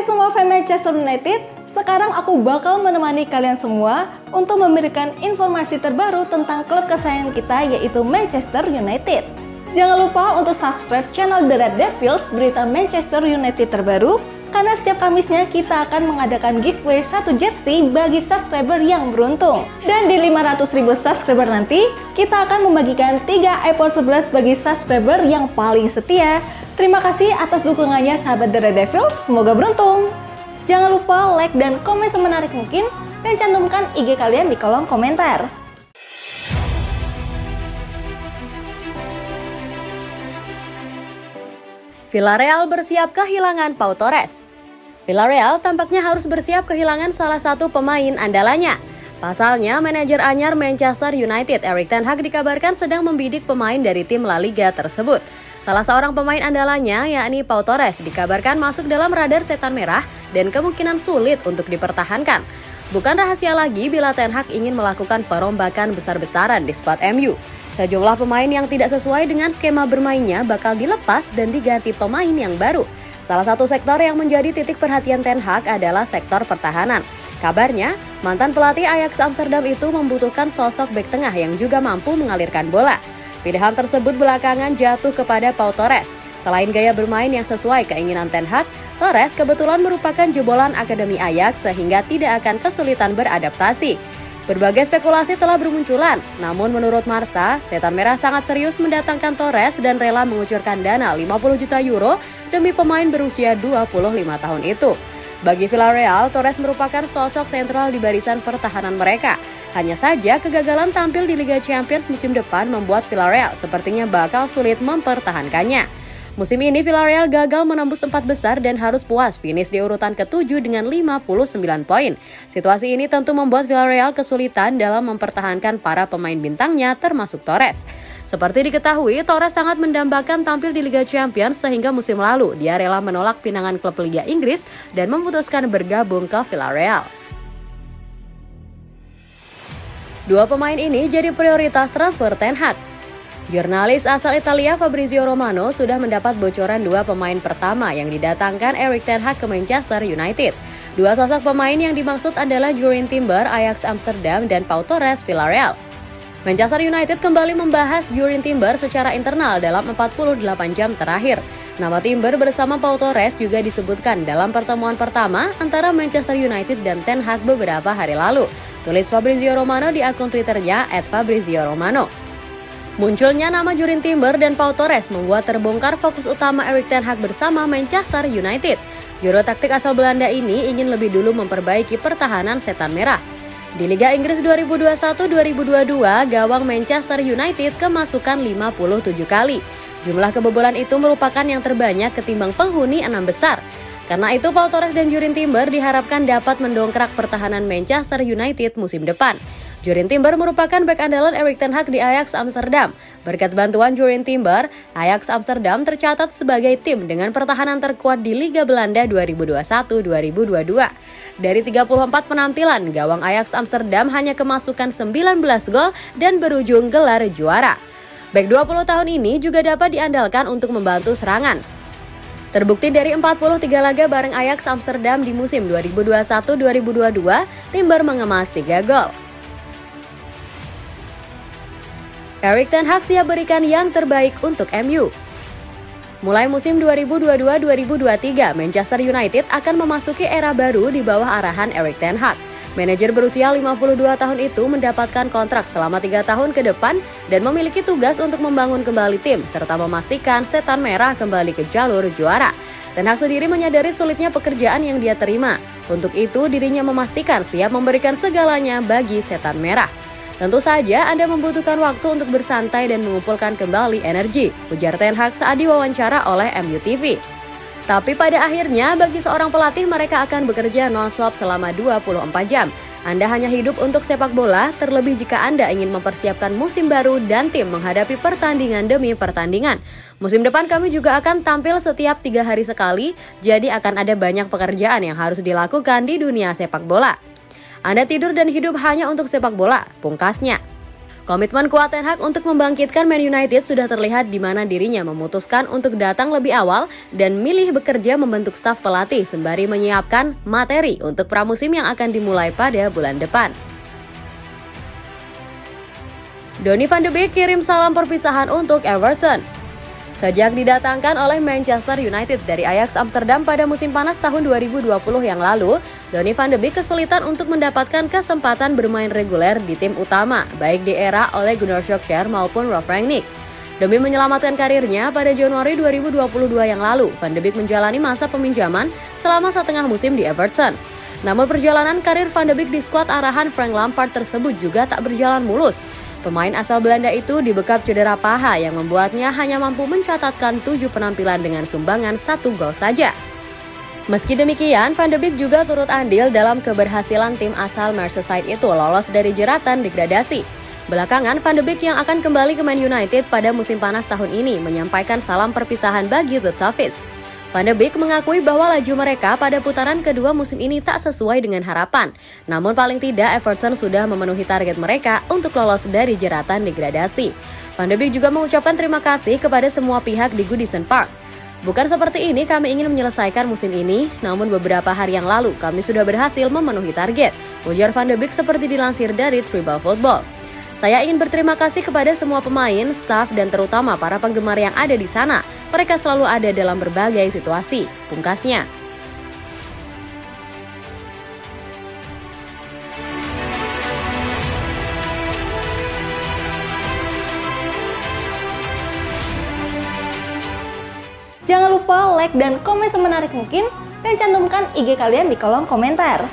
Semua fan Manchester United, sekarang aku bakal menemani kalian semua untuk memberikan informasi terbaru tentang klub kesayangan kita yaitu Manchester United. Jangan lupa untuk subscribe channel The Red Devils berita Manchester United terbaru karena setiap Kamisnya kita akan mengadakan giveaway satu jersey bagi subscriber yang beruntung. Dan di 500 ribu subscriber nanti, kita akan membagikan 3 iPhone 11 bagi subscriber yang paling setia Terima kasih atas dukungannya sahabat The Red Devils, semoga beruntung. Jangan lupa like dan komen semenarik mungkin dan cantumkan IG kalian di kolom komentar. Villarreal bersiap kehilangan Pau Torres. Villarreal tampaknya harus bersiap kehilangan salah satu pemain andalanya. Pasalnya, manajer anyar Manchester United Erik Ten Hag dikabarkan sedang membidik pemain dari tim La Liga tersebut. Salah seorang pemain andalanya, yakni Pau Torres, dikabarkan masuk dalam radar setan merah dan kemungkinan sulit untuk dipertahankan. Bukan rahasia lagi bila Ten Hag ingin melakukan perombakan besar-besaran di squad MU. Sejumlah pemain yang tidak sesuai dengan skema bermainnya bakal dilepas dan diganti pemain yang baru. Salah satu sektor yang menjadi titik perhatian Ten Hag adalah sektor pertahanan. Kabarnya, mantan pelatih Ajax Amsterdam itu membutuhkan sosok bek tengah yang juga mampu mengalirkan bola. Pilihan tersebut belakangan jatuh kepada Pau Torres. Selain gaya bermain yang sesuai keinginan Ten Hag, Torres kebetulan merupakan jebolan Akademi Ajax sehingga tidak akan kesulitan beradaptasi. Berbagai spekulasi telah bermunculan, namun menurut Marsa, Setan Merah sangat serius mendatangkan Torres dan rela mengucurkan dana 50 juta euro demi pemain berusia 25 tahun itu. Bagi Villarreal, Torres merupakan sosok sentral di barisan pertahanan mereka. Hanya saja kegagalan tampil di Liga Champions musim depan membuat Villarreal sepertinya bakal sulit mempertahankannya. Musim ini Villarreal gagal menembus empat besar dan harus puas finish di urutan ke-7 dengan 59 poin. Situasi ini tentu membuat Villarreal kesulitan dalam mempertahankan para pemain bintangnya termasuk Torres. Seperti diketahui, Torres sangat mendambakan tampil di Liga Champions sehingga musim lalu dia rela menolak pinangan klub Liga Inggris dan memutuskan bergabung ke Villarreal. Dua pemain ini jadi prioritas transfer Ten Hag. Jurnalis asal Italia Fabrizio Romano sudah mendapat bocoran dua pemain pertama yang didatangkan Erik Ten Hag ke Manchester United. Dua sosok pemain yang dimaksud adalah Jurin Timber Ajax Amsterdam dan Pau Torres Villarreal. Manchester United kembali membahas Jurin Timber secara internal dalam 48 jam terakhir. Nama Timber bersama Pau Torres juga disebutkan dalam pertemuan pertama antara Manchester United dan Ten Hag beberapa hari lalu. Tulis Fabrizio Romano di akun Twitternya @fabrizio_romano. Munculnya nama Jurin Timber dan Pau Torres membuat terbongkar fokus utama Erik Ten Hag bersama Manchester United. Juru taktik asal Belanda ini ingin lebih dulu memperbaiki pertahanan setan merah. Di Liga Inggris 2021-2022, gawang Manchester United kemasukan 57 kali. Jumlah kebobolan itu merupakan yang terbanyak ketimbang penghuni enam besar. Karena itu, Paul Torres dan Jurin Timber diharapkan dapat mendongkrak pertahanan Manchester United musim depan. Jurin Timber merupakan bek andalan Erik Ten Hag di Ajax Amsterdam. Berkat bantuan Jurin Timber, Ajax Amsterdam tercatat sebagai tim dengan pertahanan terkuat di Liga Belanda 2021-2022. Dari 34 penampilan, gawang Ajax Amsterdam hanya kemasukan 19 gol dan berujung gelar juara. Bek 20 tahun ini juga dapat diandalkan untuk membantu serangan. Terbukti dari 43 laga bareng Ajax Amsterdam di musim 2021-2022, Timber mengemas 3 gol. Erik Ten Hag siap berikan yang terbaik untuk MU. Mulai musim 2022-2023, Manchester United akan memasuki era baru di bawah arahan Erik Ten Hag. Manajer berusia 52 tahun itu mendapatkan kontrak selama tiga tahun ke depan dan memiliki tugas untuk membangun kembali tim serta memastikan setan merah kembali ke jalur juara. Ten Hag sendiri menyadari sulitnya pekerjaan yang dia terima. Untuk itu, dirinya memastikan siap memberikan segalanya bagi setan merah. Tentu saja Anda membutuhkan waktu untuk bersantai dan mengumpulkan kembali energi, ujar Ten Hag saat diwawancara oleh MUTV. Tapi pada akhirnya bagi seorang pelatih mereka akan bekerja non-stop selama 24 jam. Anda hanya hidup untuk sepak bola, terlebih jika Anda ingin mempersiapkan musim baru dan tim menghadapi pertandingan demi pertandingan. Musim depan kami juga akan tampil setiap tiga hari sekali, jadi akan ada banyak pekerjaan yang harus dilakukan di dunia sepak bola. Anda tidur dan hidup hanya untuk sepak bola, pungkasnya. Komitmen kuat Ten Hag untuk membangkitkan Man United sudah terlihat di mana dirinya memutuskan untuk datang lebih awal dan milih bekerja membentuk staf pelatih sembari menyiapkan materi untuk pramusim yang akan dimulai pada bulan depan. Donny van de Beek kirim salam perpisahan untuk Everton. Sejak didatangkan oleh Manchester United dari Ajax Amsterdam pada musim panas tahun 2020 yang lalu, Donny van de Beek kesulitan untuk mendapatkan kesempatan bermain reguler di tim utama, baik di era oleh Gunnar Solskjaer maupun Rolf Rangnick. Demi menyelamatkan karirnya, pada Januari 2022 yang lalu, Van de Beek menjalani masa peminjaman selama setengah musim di Everton. Namun perjalanan karir Van de Beek di skuad arahan Frank Lampard tersebut juga tak berjalan mulus. Pemain asal Belanda itu dibekap cedera paha yang membuatnya hanya mampu mencatatkan tujuh penampilan dengan sumbangan satu gol saja. Meski demikian, Van de Beek juga turut andil dalam keberhasilan tim asal Merseyside itu lolos dari jeratan degradasi. Belakangan, Van de Beek yang akan kembali ke Man United pada musim panas tahun ini menyampaikan salam perpisahan bagi The Toughest. Van de Beek mengakui bahwa laju mereka pada putaran kedua musim ini tak sesuai dengan harapan. Namun paling tidak Everton sudah memenuhi target mereka untuk lolos dari jeratan degradasi. Van de Beek juga mengucapkan terima kasih kepada semua pihak di Goodison Park. Bukan seperti ini kami ingin menyelesaikan musim ini, namun beberapa hari yang lalu kami sudah berhasil memenuhi target, ujar Van de Beek seperti dilansir dari Tribal Football. Saya ingin berterima kasih kepada semua pemain, staf, dan terutama para penggemar yang ada di sana. Mereka selalu ada dalam berbagai situasi, pungkasnya. Jangan lupa like dan komen semenarik mungkin dan cantumkan IG kalian di kolom komentar.